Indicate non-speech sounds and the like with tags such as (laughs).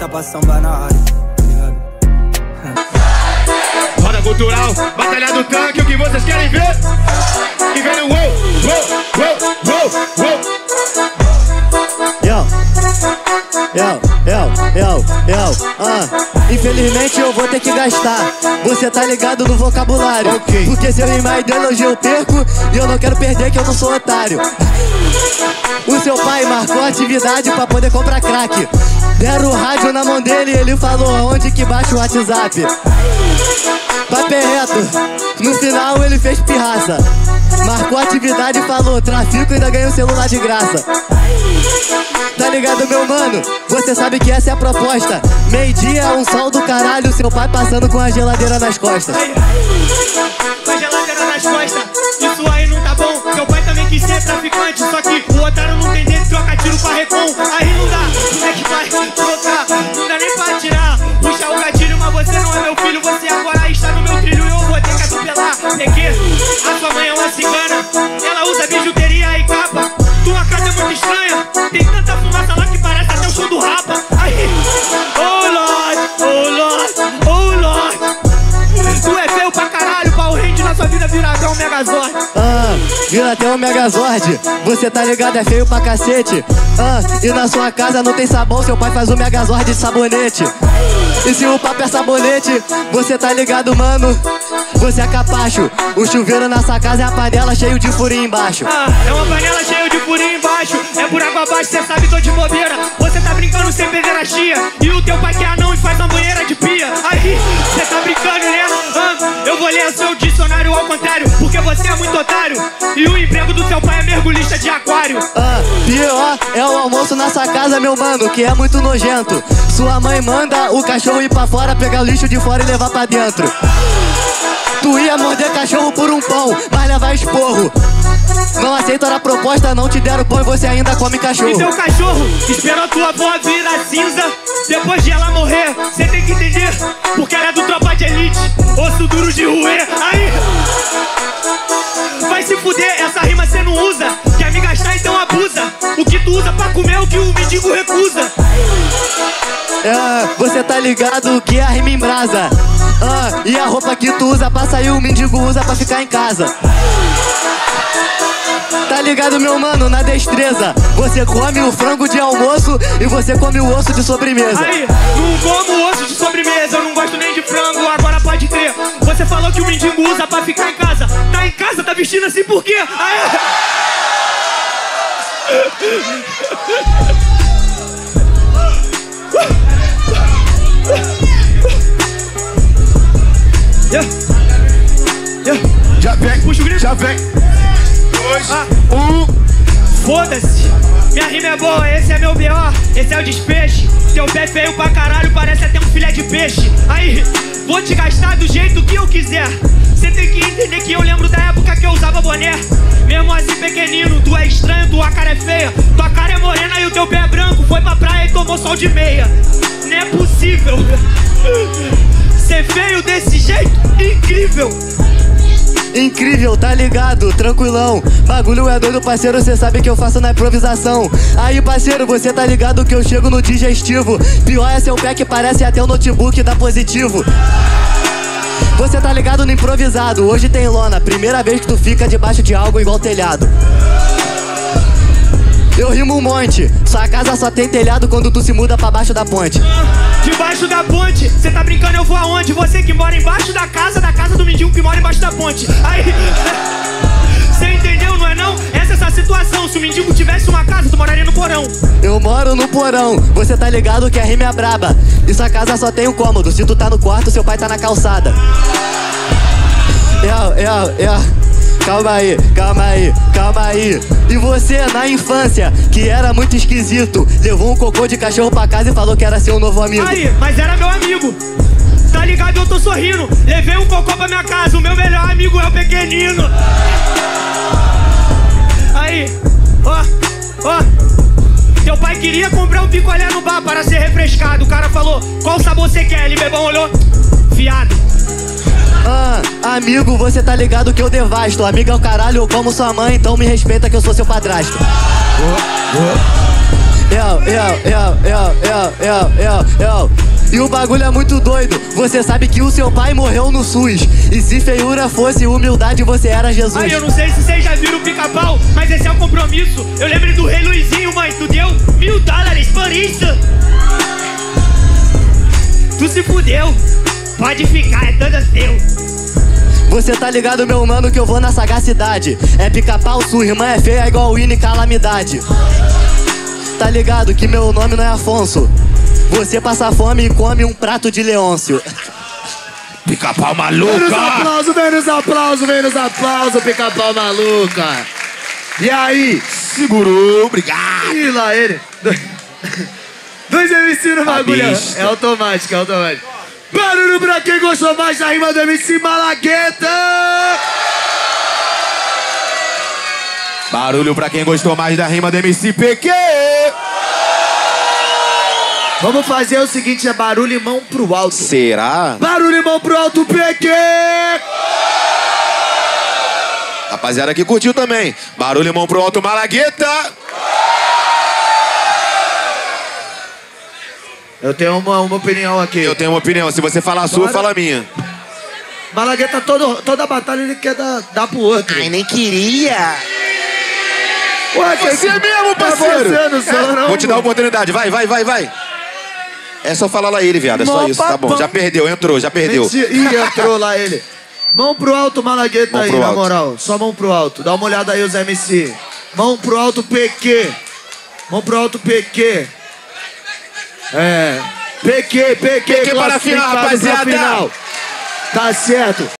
bota pra sambar na área, tá ligado? Roda cultural, batalha do tanque, o que vocês querem ver? Que vem no wow, wow, wow, wow, wow. Yo, yo, yo, yo, yo, ah. Infelizmente eu vou ter que gastar. Você tá ligado no vocabulário. Ok. Porque se eu rimar ideologia eu perco. E eu não quero perder que eu não sou otário. O seu pai marcou atividade pra poder comprar crack. Deram o rádio na mão dele e ele falou aonde que baixa o WhatsApp. Papo é reto, no final ele fez pirraça. Marcou atividade e falou: trafico ainda ganha um celular de graça. Tá ligado, meu mano? Você sabe que essa é a proposta. Meio-dia, um sol do caralho, seu pai passando com a geladeira nas costas. Com a geladeira nas costas, isso aí não tá bom. Meu pai também quis ser traficante, só que Vira até um Megazord. Você tá ligado, é feio pra cacete. Ah, e na sua casa não tem sabão, seu pai faz o Megazord de sabonete. E se o papo é sabonete, você tá ligado, mano? Você é capacho. O chuveiro nessa casa é a panela cheio de furinho embaixo. Ah, é uma panela cheia de furinho embaixo. É por água abaixo, cê sabe, tô de bobeira. Você tá brincando sem pederastia. E o teu pai que é anão e faz uma banheira de pia. Aí, cê tá brincando, né? Ah, eu vou ler seu dicionário ao contrário. Porque você é muito otário. E o emprego do seu pai é mergulhista de aquário. Ah, pior é o almoço nessa casa, meu mano, que é muito nojento. Sua mãe manda o cachorro ir pra fora, pegar o lixo de fora e levar pra dentro. Tu ia morder cachorro por um pão, mas levar esporro. Não aceitaram a proposta, não te deram pão e você ainda come E cachorro. teu cachorro esperou a tua avó virar cinza Depois de ela morrer, mendigo recusa É, você tá ligado que a rima em brasa. Ah, e a roupa que tu usa pra sair, o mendigo usa pra ficar em casa. Tá ligado, meu mano, na destreza. Você come o frango de almoço e você come o osso de sobremesa. Aí, não como osso de sobremesa Eu não gosto nem de frango, agora pode crer Você falou que o mendigo usa pra ficar em casa Tá em casa, tá vestindo assim por quê? Aí... (laughs) Yeah. Yeah. Já vem, Puxa o grito. já vem. Dois, Ah. um. Foda-se, minha rima é boa, esse é meu B.O., esse é o despeixe. Teu pé feio pra caralho, parece até um filé de peixe. Aí, vou te gastar do jeito que eu quiser. Cê tem que entender que eu lembro da época que eu usava boné. Mesmo assim, pequenino, tu é estranho, tua cara é feia. Tua cara é morena e o teu pé é branco. Foi pra praia e tomou sol de meia. Não é possível. (laughs) Ser feio desse jeito, incrível. Incrível, tá ligado? Tranquilão. Bagulho é doido, parceiro, cê sabe que eu faço na improvisação. Aí, parceiro, você tá ligado que eu chego no digestivo. Pior é seu pé que parece até o notebook da positivo. Você tá ligado no improvisado. Hoje tem lona, primeira vez que tu fica debaixo de algo igual telhado. Eu rimo um monte, sua casa só tem telhado quando tu se muda pra baixo da ponte. Debaixo da ponte, cê tá brincando, eu vou aonde? Você que mora embaixo da casa, da casa do mendigo que mora embaixo da ponte. Aí. (laughs) Cê entendeu, não é não? Essa é essa situação. Se o mendigo tivesse uma casa, tu moraria no porão. Eu moro no porão, você tá ligado que a rima é braba. E sua casa só tem um cômodo, se tu tá no quarto, seu pai tá na calçada. Eu, eu, eu. Calma aí, calma aí, calma aí. E você, na infância, que era muito esquisito, levou um cocô de cachorro pra casa e falou que era seu novo amigo. Aí, mas era meu amigo. Tá ligado? Eu tô sorrindo. Levei um cocô pra minha casa. O meu melhor amigo é o pequenino. Aí, ó, ó. Teu pai queria comprar um picolé no bar para ser refrescado. O cara falou: Qual sabor você quer? Ele bebão olhou: Viado. Ah, amigo, você tá ligado que eu devasto. Amiga é o caralho, eu como sua mãe, então me respeita que eu sou seu padrasto. eu, eu, eu, eu, eu, eu, eu. E o bagulho é muito doido. Você sabe que o seu pai morreu no SUS. E se feiura fosse humildade, você era Jesus. Aí eu não sei se vocês já viram o pica-pau, mas esse é o compromisso. Eu lembro do rei Luizinho, mãe, tu deu mil dólares por isso. Tu se fudeu, pode ficar, é todo seu. Você tá ligado, meu mano, que eu vou na sagacidade. É pica-pau, sua irmã é feia igual Winnie Calamidade. Tá ligado que meu nome não é Afonso. Você passa fome e come um prato de Leôncio. Pica-pau Vem nos maluca. aplausos, vem nos aplausos, vem nos aplausos, pica-pau maluca. E aí? Segurou, obrigado. Ih, lá ele. (laughs) Dois MC no bagulho. É automático, é automático. Barulho pra quem gostou mais da rima do MC Malagueta. Barulho pra quem gostou mais da rima do MC PQ. Vamos fazer o seguinte, é barulho e mão pro alto. Será? Barulho e mão pro alto, PQ. Rapaziada que curtiu também. Barulho, mão pro alto, Malagueta. Eu tenho uma, uma opinião aqui. Eu tenho uma opinião. Se você falar a sua, Bora. fala a minha. Malagueta, todo, toda batalha ele quer dar, dar pro outro. nem queria. Ué, Você mesmo, É parceiro. você, não sou não, Vou te dar a oportunidade. Vai, vai, vai, vai. É só falar lá ele, viado. É só Mó isso, tá bom. Já perdeu, entrou, já perdeu. Mentira. Ih, entrou lá ele. Mão pro alto, Malagueta Mão aí, na alto. moral. Só mão pro alto. Dá uma olhada aí, os MC. Mão pro alto, PQ. Mão pro alto, PQ. É. PQ, PQ, PQ para a final, rapaziada. final. Tá certo.